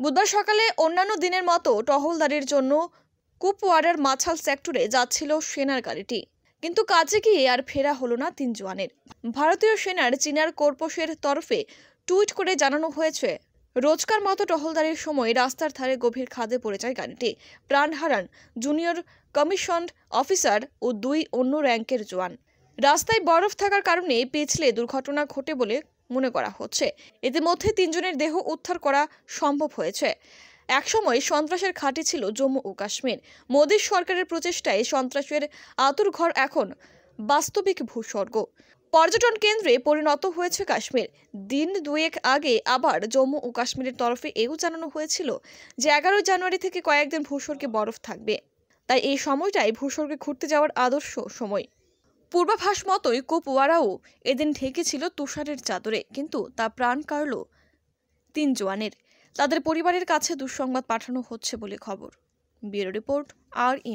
বুধবার সকালে অন্যান্য দিনের মতো টহলদারির জন্য কুপওয়ারার মাছাল সেক্টরে যাচ্ছিল সেনার গাড়িটি। কিন্তু কাজে গিয়ে আর ফেরা হলো না তিন জওয়ানের ভারতীয় সেনার চীনার কর্পসের তরফে টুইট করে জানানো হয়েছে, রোজকার মতো টহলদারির সময় রাস্তার ধারে গভীর খাদে পড়ে যায় গাড়িটি। প্রাণ হারান জুনিয়র কমিশনড অফিসার ও দুই অন্য র্যাঙ্কের জওয়ান। রাস্তায় বরফ থাকার কারণে পিছলে দুর্ঘটনা ঘটে বলে মনে করা হচ্ছে। ইতিমধ্যে তিনজনের দেহ উদ্ধার করা সম্ভব হয়েছে। একসময় সন্ত্রাসের খাঁটি ছিল জম্মু ও কাশ্মীর। মোদী সরকারের প্রচেষ্টায় সন্ত্রাসের আতুরঘর এখন বাস্তবিক ভূস্বর্গ। পর্যটন কেন্দ্রে পরিণত হয়েছে কাশ্মীর। দিন দুয়েক আগে আবার জম্মু ও কাশ্মীরের তরফে এও জানানো হয়েছিল যে এগারোই জানুয়ারি থেকে কয়েকদিন ভূস্বর্গে বরফ থাকবে। তাই এই সময়টাই ভূস্বর্গে ঘুরতে যাওয়ার আদর্শ সময়। পূর্বাভাস মতোই কুপওয়ারাও এদিন ঢেকেছিল তুষারের চাদরে, কিন্তু তা প্রাণ কাড়ল তিন জোয়ানের। তাদের পরিবারের কাছে দুঃসংবাদ পাঠানো হচ্ছে বলে খবর। ব্যুরো রিপোর্ট, আর ই